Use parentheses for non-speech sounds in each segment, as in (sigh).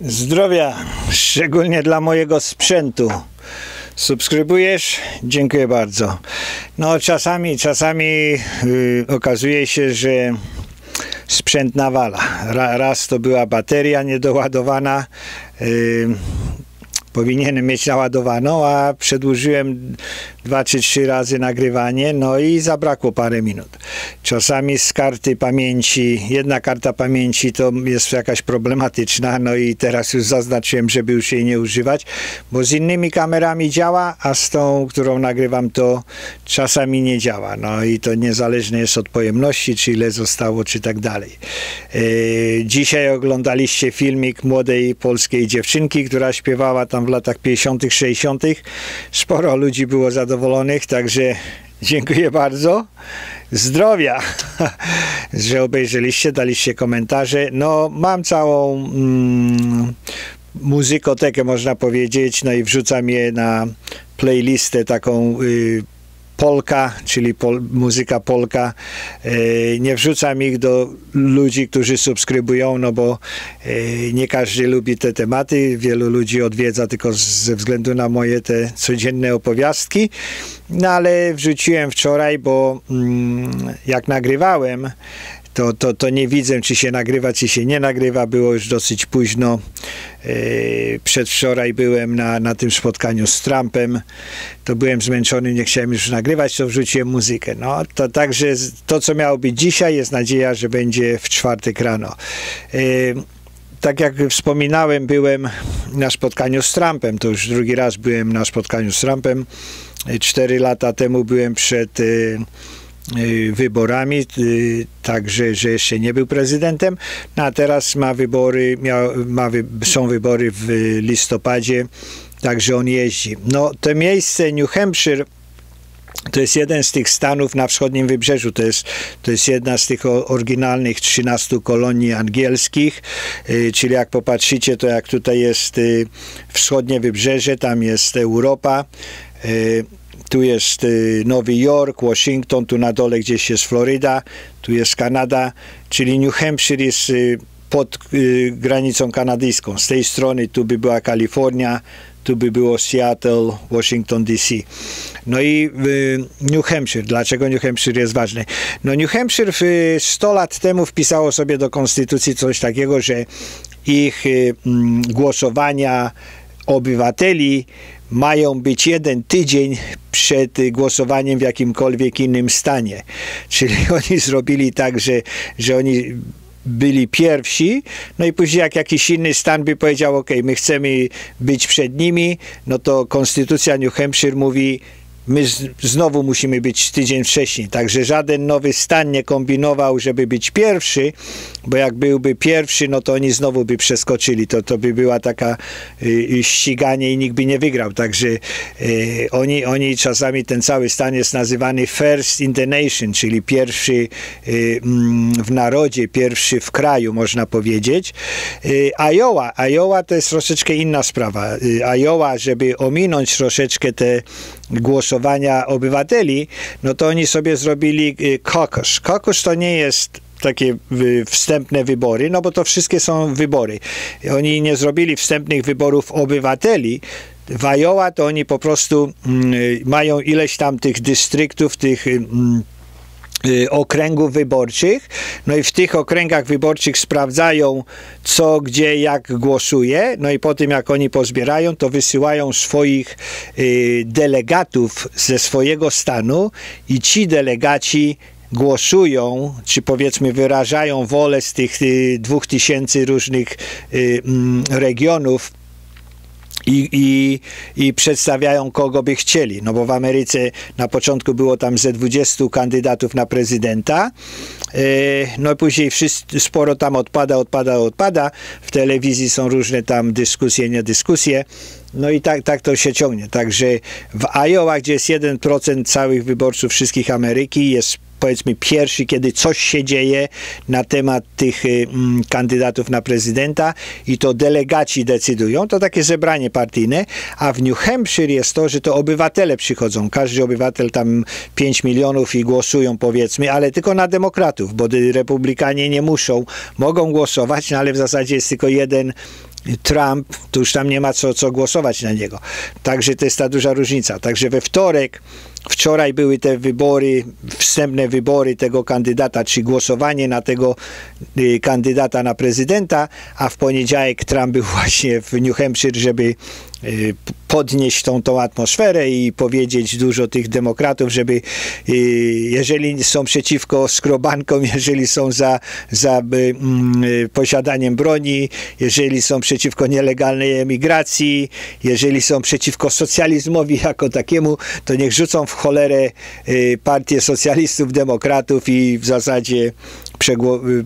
Zdrowia, szczególnie dla mojego sprzętu. Subskrybujesz? Dziękuję bardzo. No czasami, czasami yy, okazuje się, że sprzęt nawala. Ra, raz to była bateria niedoładowana. Yy, powinienem mieć naładowaną, a przedłużyłem dwa czy trzy razy nagrywanie, no i zabrakło parę minut. Czasami z karty pamięci, jedna karta pamięci to jest jakaś problematyczna, no i teraz już zaznaczyłem, żeby już jej nie używać, bo z innymi kamerami działa, a z tą, którą nagrywam, to czasami nie działa. No i to niezależne jest od pojemności, czy ile zostało, czy tak dalej. E, dzisiaj oglądaliście filmik młodej polskiej dziewczynki, która śpiewała tam w latach 50., 60. Sporo ludzi było zadowolonych, także dziękuję bardzo. Zdrowia, (laughs) że obejrzeliście, daliście komentarze. No, mam całą mm, muzykotekę, można powiedzieć, no i wrzucam je na playlistę taką. Y, polka, czyli pol, muzyka polka. E, nie wrzucam ich do ludzi, którzy subskrybują, no bo e, nie każdy lubi te tematy. Wielu ludzi odwiedza tylko ze względu na moje te codzienne opowiastki. No ale wrzuciłem wczoraj, bo mm, jak nagrywałem, to, to, to nie widzę, czy się nagrywa, czy się nie nagrywa. Było już dosyć późno. E, przedwczoraj byłem na, na tym spotkaniu z Trumpem. To byłem zmęczony, nie chciałem już nagrywać, to wrzuciłem muzykę. No, to także to, co miało być dzisiaj, jest nadzieja, że będzie w czwartek rano. E, tak jak wspominałem, byłem na spotkaniu z Trumpem. To już drugi raz byłem na spotkaniu z Trumpem. E, cztery lata temu byłem przed Y, wyborami, y, także, że jeszcze nie był prezydentem, no a teraz ma wybory, miał, ma, są wybory w listopadzie, także on jeździ. No to miejsce New Hampshire to jest jeden z tych stanów na wschodnim wybrzeżu. To jest, to jest jedna z tych oryginalnych 13 kolonii angielskich. Y, czyli jak popatrzycie, to jak tutaj jest wschodnie wybrzeże, tam jest Europa tu jest y, Nowy Jork, Washington, tu na dole gdzieś jest Floryda, tu jest Kanada, czyli New Hampshire jest y, pod y, granicą kanadyjską. Z tej strony tu by była Kalifornia, tu by było Seattle, Washington DC. No i New Hampshire. Dlaczego New Hampshire jest ważny? No New Hampshire 100 lat temu wpisało sobie do konstytucji coś takiego, że ich głosowania obywateli mają być jeden tydzień przed głosowaniem w jakimkolwiek innym stanie. Czyli (laughs) oni zrobili tak, że, że oni byli pierwsi, no i później jak jakiś inny stan by powiedział, ok, my chcemy być przed nimi, no to konstytucja New Hampshire mówi, my znowu musimy być tydzień wcześniej. Także żaden nowy stan nie kombinował, żeby być pierwszy, bo jak byłby pierwszy, no to oni znowu by przeskoczyli. To, to by była taka y, y ściganie i nikt by nie wygrał. Także y, oni, oni czasami ten cały stan jest nazywany first in the nation, czyli pierwszy y, mm, w narodzie, pierwszy w kraju, można powiedzieć. Y, Iowa, Iowa to jest troszeczkę inna sprawa. Y, Iowa, żeby ominąć troszeczkę te głosowania obywateli, no to oni sobie zrobili caucus. Caucus to nie jest takie wstępne wybory, no bo to wszystkie są wybory. Oni nie zrobili wstępnych wyborów obywateli, w Iowa to oni po prostu mm, mają ileś tam tych dystryktów, tych mm, Y, okręgów wyborczych. No i w tych okręgach wyborczych sprawdzają, co, gdzie, jak głosuje. No i po tym, jak oni pozbierają, to wysyłają swoich y, delegatów ze swojego stanu i ci delegaci głosują, czy powiedzmy wyrażają wolę z tych y, dwóch tysięcy różnych y, mm, regionów i, i, i przedstawiają kogo by chcieli. No bo w Ameryce na początku było tam ze 20 kandydatów na prezydenta, e, no i później wszyscy, sporo tam odpada, odpada, odpada. W telewizji są różne tam dyskusje, nie dyskusje. No i tak, tak to się ciągnie. Także w Iowa, gdzie jest 1% całych wyborców wszystkich Ameryki, jest powiedzmy pierwszy, kiedy coś się dzieje na temat tych y, mm, kandydatów na prezydenta i to delegaci decydują, to takie zebranie partyjne, a w New Hampshire jest to, że to obywatele przychodzą, każdy obywatel tam 5 milionów i głosują powiedzmy, ale tylko na demokratów, bo republikanie nie muszą, mogą głosować, no ale w zasadzie jest tylko jeden Trump, to już tam nie ma co, co głosować na niego. Także to jest ta duża różnica. Także we wtorek Wczoraj były te wybory, wstępne wybory tego kandydata, czy głosowanie na tego y, kandydata na prezydenta, a w poniedziałek Trump był (laughs) właśnie w New Hampshire, żeby podnieść tą, tą atmosferę i powiedzieć dużo tych demokratów, żeby y, jeżeli są przeciwko skrobankom, (laughs) jeżeli są za, za mm, posiadaniem broni, jeżeli są przeciwko nielegalnej emigracji, jeżeli są przeciwko socjalizmowi (laughs) jako takiemu, to niech rzucą w cholerę y, partię socjalistów, demokratów i w zasadzie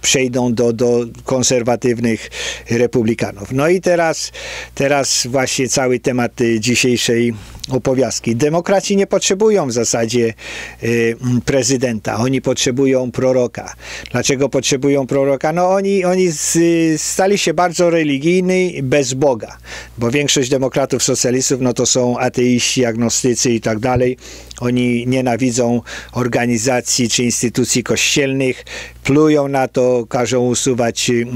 przejdą do, do konserwatywnych republikanów. No i teraz, teraz właśnie cały temat y, dzisiejszej opowiastki. Demokraci nie potrzebują w zasadzie y, prezydenta, oni potrzebują proroka. Dlaczego potrzebują proroka? No oni, oni z, stali się bardzo religijni bez Boga, bo większość demokratów, socjalistów, no to są ateiści, agnostycy i tak dalej. Oni nienawidzą organizacji czy instytucji kościelnych, plują na to, każą usuwać y,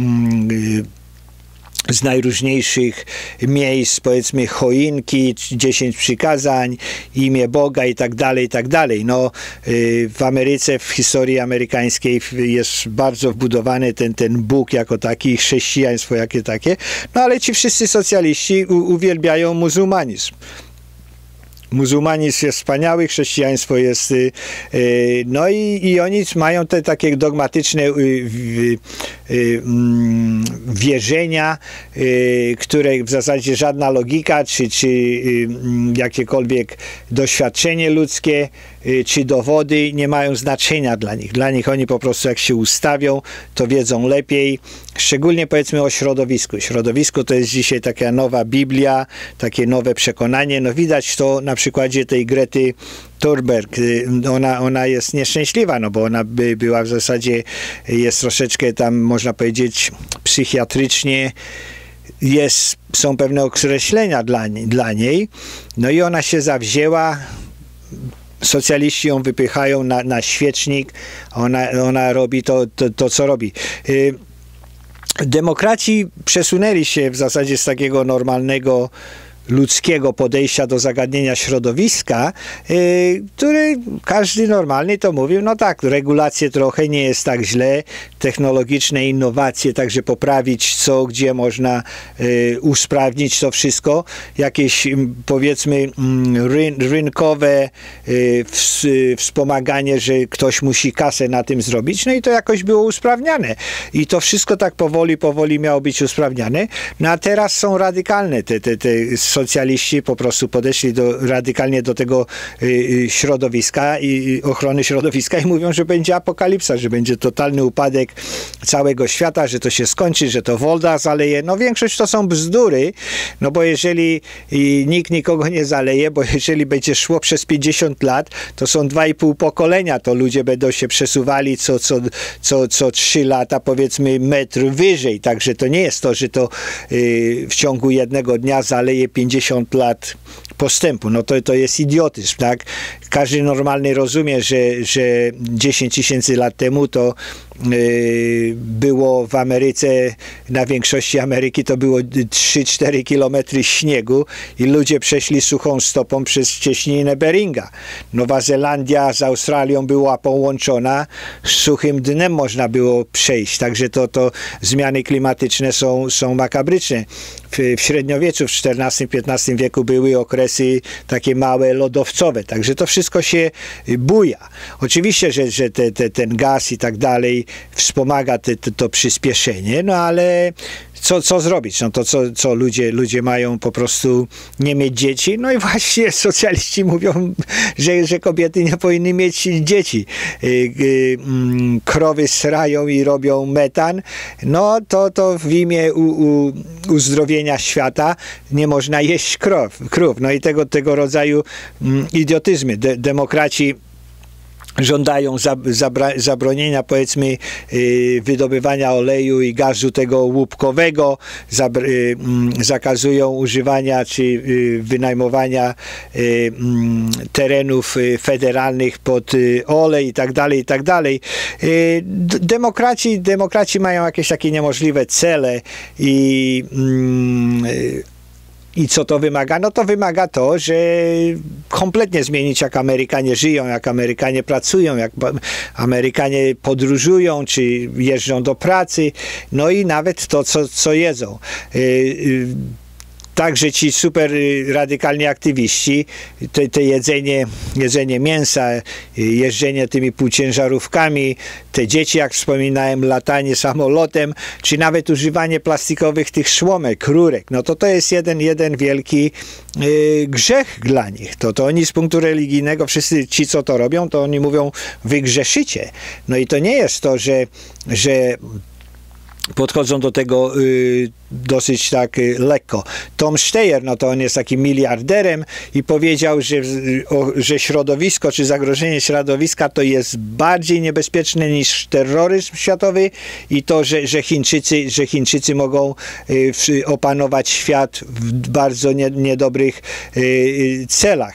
z najróżniejszych miejsc, powiedzmy choinki, dziesięć przykazań, imię Boga i tak dalej, i tak dalej. No, y, w Ameryce, w historii amerykańskiej jest bardzo wbudowany ten, ten Bóg jako taki, chrześcijaństwo jakie takie, no ale ci wszyscy socjaliści uwielbiają muzułmanizm muzułmanizm jest wspaniały, chrześcijaństwo jest y, y, no i, i oni mają te takie dogmatyczne y, mm, wierzenia, które w zasadzie żadna logika czy, czy mm, jakiekolwiek doświadczenie ludzkie czy dowody nie mają znaczenia dla nich. Dla nich oni po prostu jak się ustawią, to wiedzą lepiej. Szczególnie powiedzmy o środowisku. Środowisko to jest dzisiaj taka nowa Biblia, takie nowe przekonanie. No widać to na przykładzie tej Grety Thunberg, y, ona, ona jest nieszczęśliwa, no bo ona by była w zasadzie, jest troszeczkę tam, można powiedzieć, psychiatrycznie jest, są pewne określenia dla, dla niej, no i ona się zawzięła socjaliści ją wypychają na, na świecznik, ona, ona robi to, to, to co robi. Y, demokraci przesunęli się w zasadzie z takiego normalnego ludzkiego podejścia do zagadnienia środowiska, yy, który każdy normalny to mówił, no tak, regulacje trochę nie jest tak źle, technologiczne innowacje, także poprawić co, gdzie można yy, usprawnić to wszystko, jakieś powiedzmy ryn rynkowe yy, wspomaganie, że ktoś musi kasę na tym zrobić, no i to jakoś było usprawniane. I to wszystko tak powoli, powoli miało być usprawniane, no a teraz są radykalne te, te, te socjaliści po prostu podeszli do, radykalnie do tego y, y, środowiska i ochrony środowiska i mówią, że będzie apokalipsa, że będzie totalny upadek całego świata, że to się skończy, że to woda zaleje. No większość to są bzdury, no bo jeżeli nikt nikogo nie zaleje, bo jeżeli będzie szło przez 50 lat, to są 2,5 pokolenia, to ludzie będą się przesuwali co, co, co, co 3 lata, powiedzmy metr wyżej, także to nie jest to, że to w ciągu jednego dnia zaleje 50 50 lat postępu. No to, to jest idiotyzm, tak? Każdy normalny rozumie, że, że 10 tysięcy lat temu to było w Ameryce, na większości Ameryki to było 3-4 kilometry śniegu i ludzie przeszli suchą stopą przez cieśninę Beringa. Nowa Zelandia z Australią była połączona, suchym dnem można było przejść, także to, to zmiany klimatyczne są, są makabryczne. W, w średniowieczu, w XIV-XV wieku były okresy takie małe, lodowcowe, także to wszystko się buja. Oczywiście, że, że te, te, ten gaz i tak dalej wspomaga te, te, to przyspieszenie, no ale co, co zrobić? No to co, co ludzie, ludzie mają po prostu nie mieć dzieci? No i właśnie (laughs) socjaliści mówią, że, że kobiety nie powinny mieć dzieci. Y, y, mm, krowy srają i robią metan. No to, to w imię u, u, uzdrowienia świata nie można jeść krów. krów. No i tego, tego rodzaju mm, idiotyzmy. De, demokraci żądają zabronienia powiedzmy y, wydobywania oleju i gazu tego łupkowego, y, mm, zakazują używania czy y, wynajmowania mm, terenów federalnych pod olej i tak dalej, i tak dalej. Demokraci, demokraci mają jakieś takie niemożliwe cele i mm, i co to wymaga? No to wymaga to, że kompletnie zmienić jak Amerykanie żyją, jak Amerykanie pracują, jak Amerykanie podróżują, czy jeżdżą do pracy, no i nawet to, co, co jedzą. Także ci super y, radykalni aktywiści, te, te, jedzenie, jedzenie mięsa, y, jeżdżenie tymi półciężarówkami, te dzieci, jak wspominałem, latanie samolotem, czy nawet używanie plastikowych tych szłomek, rurek, no to to jest jeden, jeden wielki y, grzech dla nich. To, to oni z punktu religijnego, wszyscy ci, co to robią, to oni mówią, wy grzeszycie. No i to nie jest to, że, że podchodzą do tego y, dosyć tak y, lekko. Tom Steyer, no to on jest takim miliarderem i powiedział, że, o, że środowisko czy zagrożenie środowiska to jest bardziej niebezpieczne niż terroryzm światowy i to, że, że, Chińczycy, że Chińczycy mogą y, opanować świat w bardzo nie, niedobrych y, y celach.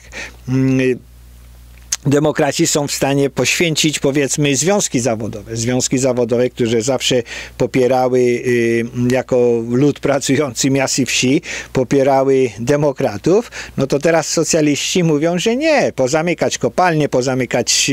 Demokraci są w stanie poświęcić powiedzmy związki zawodowe. Związki zawodowe, które zawsze popierały y, jako lud pracujący miast i wsi, popierały demokratów, no to teraz socjaliści mówią, że nie, pozamykać kopalnie, pozamykać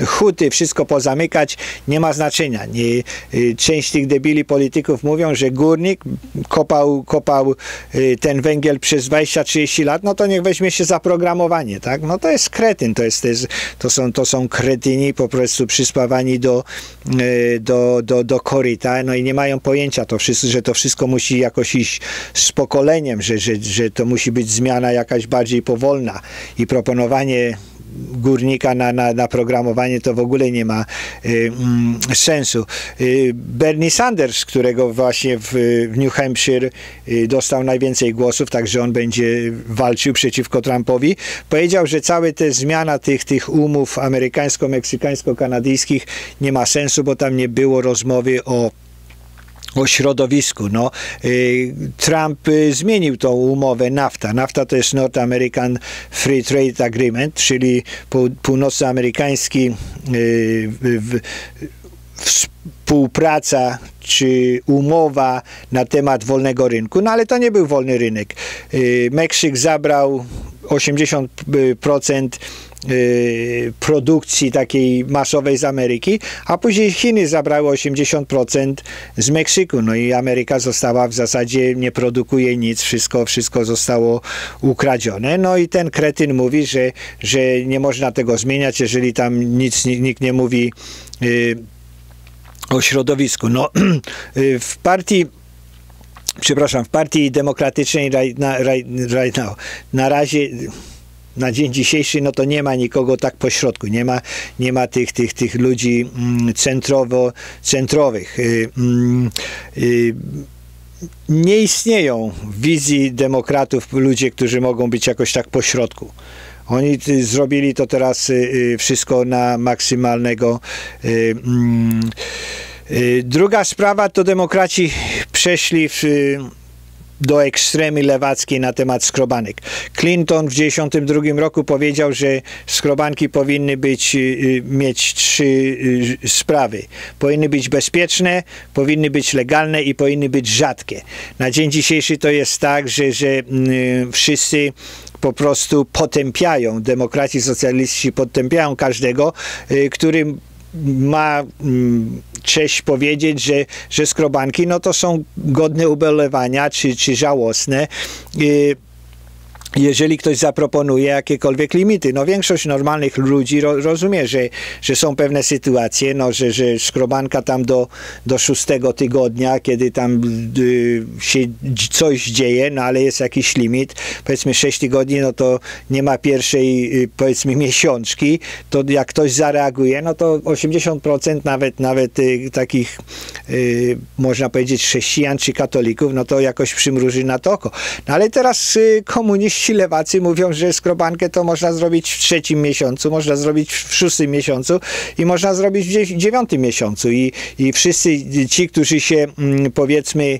y, huty, wszystko pozamykać, nie ma znaczenia. Nie, y, część tych debili polityków mówią, że górnik kopał, kopał y, ten węgiel przez 20-30 lat, no to niech weźmie się zaprogramowanie, tak? No to jest kretyn, to jest, to jest to są, to są kretyni po prostu przyspawani do, e, do, do, do koryta, no i nie mają pojęcia to wszyscy, że to wszystko musi jakoś iść z pokoleniem, że, że, że to musi być zmiana jakaś bardziej powolna. I proponowanie górnika na, na, na programowanie to w ogóle nie ma y, mm, sensu. Y, Bernie Sanders, którego właśnie w, w New Hampshire y, dostał najwięcej głosów, także on będzie walczył przeciwko Trumpowi, powiedział, że cała ta zmiana tych, tych umów amerykańsko-meksykańsko-kanadyjskich nie ma sensu, bo tam nie było rozmowy o o środowisku. No, y, Trump y, zmienił tą umowę NAFTA. NAFTA to jest North American Free Trade Agreement, czyli północnoamerykański y, współpraca czy umowa na temat wolnego rynku. No ale to nie był wolny rynek. Meksyk zabrał 80% Y, produkcji takiej masowej z Ameryki, a później Chiny zabrały 80% z Meksyku. No i Ameryka została w zasadzie, nie produkuje nic, wszystko, wszystko zostało ukradzione. No i ten kretyn mówi, że, że nie można tego zmieniać, jeżeli tam nic nikt nie mówi y, o środowisku. No, (clears throat) y, w partii przepraszam, w partii demokratycznej right right now na razie na dzień dzisiejszy no to nie ma nikogo tak pośrodku, nie ma, nie ma tych, tych, tych ludzi mm, centrowo, centrowych. Y, mm, y, nie istnieją w wizji demokratów ludzie, którzy mogą być jakoś tak pośrodku. Oni zrobili to teraz y, wszystko na maksymalnego. Mm, druga sprawa to demokraci przeszli w do ekstremy lewackiej na temat skrobanek. Clinton w 1992 roku powiedział, że skrobanki powinny być, y, y, mieć trzy y, sprawy. Powinny być bezpieczne, powinny być legalne i powinny być rzadkie. Na dzień dzisiejszy to jest tak, że, że wszyscy po prostu potępiają, demokraci socjaliści potępiają każdego, który ma mm, cześć powiedzieć, że, że skrobanki no to są godne ubolewania czy, czy żałosne. Y, jeżeli ktoś zaproponuje jakiekolwiek limity. No większość normalnych ludzi ro, rozumie, że, że są pewne sytuacje, no, że, że skrobanka tam do, do szóstego tygodnia, kiedy tam y, się coś dzieje, no ale jest jakiś limit, powiedzmy 6 tygodni, no to nie ma pierwszej y, powiedzmy miesiączki, to jak ktoś zareaguje, no to 80% nawet, nawet y, takich y, można powiedzieć chrześcijan czy katolików, no to jakoś przymruży na to oko. No ale teraz y, komuniści ci lewacy mówią, że skrobankę to można zrobić w trzecim miesiącu, można zrobić w szóstym miesiącu i można zrobić w dziewiątym miesiącu. I, i wszyscy ci, którzy się mm, powiedzmy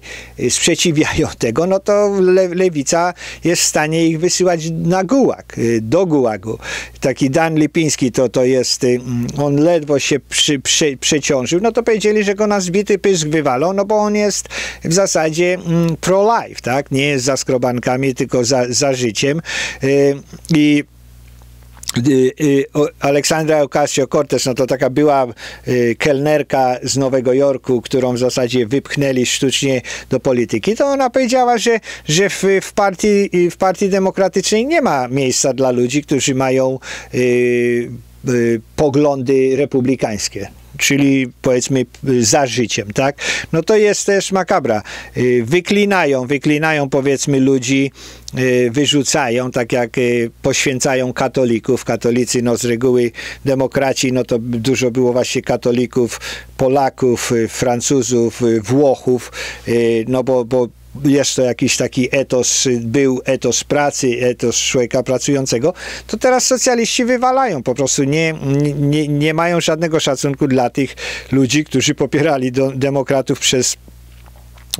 sprzeciwiają (laughs) tego, no to le, lewica jest w stanie ich wysyłać na gułag, y, do gułagu. Taki Dan Lipiński to, to jest, y, on ledwo się przy, przy, przeciążył, no to powiedzieli, że go na zbity pysk wywalą, no bo on jest w zasadzie mm, pro-life, tak? Nie jest za skrobankami, tylko za, za życiem. Y, I Aleksandra Ocasio-Cortez, no to taka była kelnerka z Nowego Jorku, którą w zasadzie wypchnęli sztucznie do polityki, to ona powiedziała, że, że w, w, partii, w partii demokratycznej nie ma miejsca dla ludzi, którzy mają y, y, poglądy republikańskie czyli powiedzmy za życiem, tak? No to jest też makabra. Y, wyklinają, wyklinają powiedzmy ludzi, y, wyrzucają, tak jak y, poświęcają katolików. Katolicy, no z reguły demokraci, no to dużo było właśnie katolików, Polaków, Francuzów, Włochów, no bo, bo to jakiś taki etos, był etos pracy, etos człowieka pracującego, to teraz socjaliści wywalają, po prostu nie, nie, nie mają żadnego szacunku dla tych ludzi, którzy popierali do, demokratów przez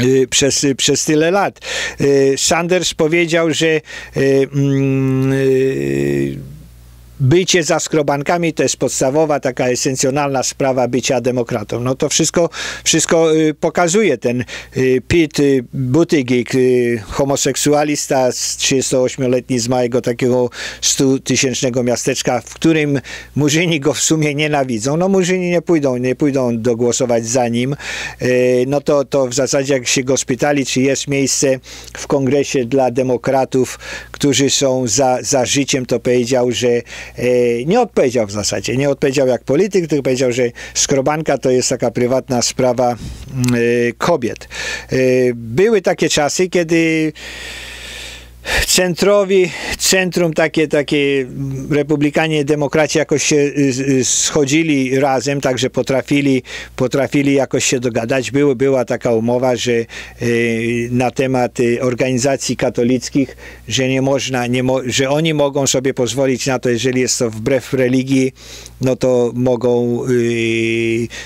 y, przez, przez tyle lat. Y, Sanders powiedział, że y, mm, bycie za skrobankami to jest podstawowa, taka esencjonalna sprawa bycia demokratą. No to wszystko, wszystko y, pokazuje ten y, Pete y, Buttigieg, homoseksualista z 38-letni z małego takiego 100-tysięcznego miasteczka, w którym murzyni go w sumie nienawidzą. No murzyni nie pójdą, nie pójdą dogłosować za nim. No to, to w zasadzie jak się go spytali, czy jest miejsce w kongresie dla demokratów, którzy są za, za życiem, to powiedział, że nie odpowiedział w zasadzie. Nie odpowiedział jak polityk, tylko powiedział, że skrobanka to jest taka prywatna sprawa e, kobiet. E, były takie czasy, kiedy centrowi, centrum takie, takie republikanie, demokraci jakoś się y, y, schodzili razem, także potrafili, potrafili jakoś się dogadać. Było, była taka umowa, że y, na temat organizacji katolickich, że nie można, nie mo, że oni mogą sobie pozwolić na to, jeżeli jest to wbrew religii, no to mogą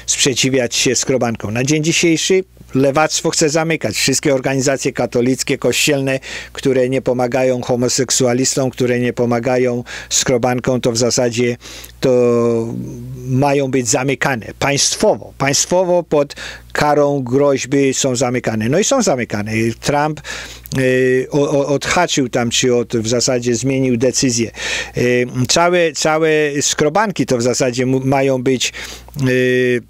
sprzeciwiać się skrobanką. Na dzień dzisiejszy lewactwo chce zamykać wszystkie organizacje katolickie, kościelne, które nie pomagają homoseksualistom, które nie pomagają skrobankom, to w zasadzie to mają być zamykane państwowo. Państwowo pod karą groźby są zamykane. No i są zamykane. Trump y, odhaczył tam, czy od, w zasadzie zmienił decyzję. Y, całe, całe skrobanki to w zasadzie mają być y,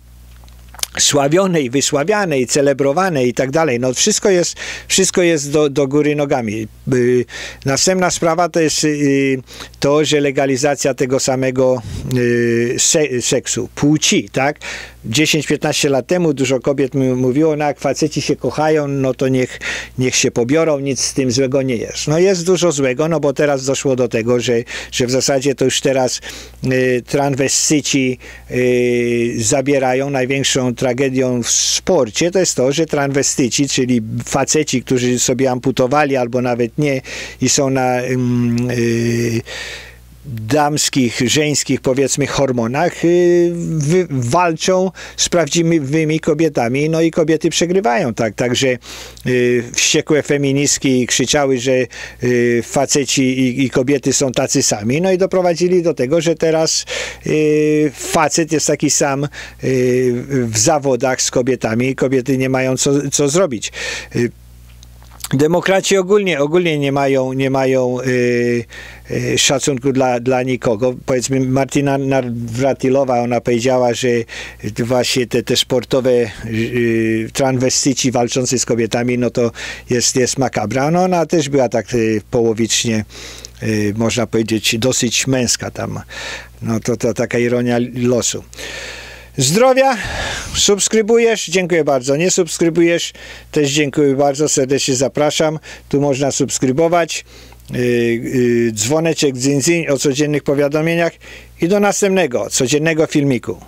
sławionej, wysławianej, celebrowanej i tak dalej. No wszystko jest, wszystko jest do, do góry nogami. Y, następna sprawa to jest y, to, że legalizacja tego samego y, seksu, płci, tak? 10-15 lat temu dużo kobiet mówiło, no jak faceci się kochają, no to niech, niech się pobiorą, nic z tym złego nie jest. No jest dużo złego, no bo teraz doszło do tego, że, że w zasadzie to już teraz y, transwestyci y, zabierają największą tragedią w sporcie, to jest to, że transwestyci, czyli faceci, którzy sobie amputowali albo nawet nie i są na y, damskich, żeńskich powiedzmy hormonach y, walczą z prawdziwymi kobietami, no i kobiety przegrywają, tak, także y, wściekłe feministki krzyczały, że y, faceci i, i, kobiety są tacy sami, no i doprowadzili do tego, że teraz y, facet jest taki sam y, w zawodach z kobietami kobiety nie mają co, co zrobić. Demokraci ogólnie, ogólnie nie mają, nie mają y, y, szacunku dla, dla nikogo. Powiedzmy Martina Nawratilowa, ona powiedziała, że właśnie te, te sportowe y, transwestyci walczący z kobietami, no to jest, jest makabra. No ona też była tak y, połowicznie y, można powiedzieć, dosyć męska tam. No to, to taka ironia losu. Zdrowia, subskrybujesz, dziękuję bardzo. Nie subskrybujesz, też dziękuję bardzo, serdecznie zapraszam. Tu można subskrybować. Yy, yy, dzwoneczek dzin, dzin o codziennych powiadomieniach i do następnego codziennego filmiku.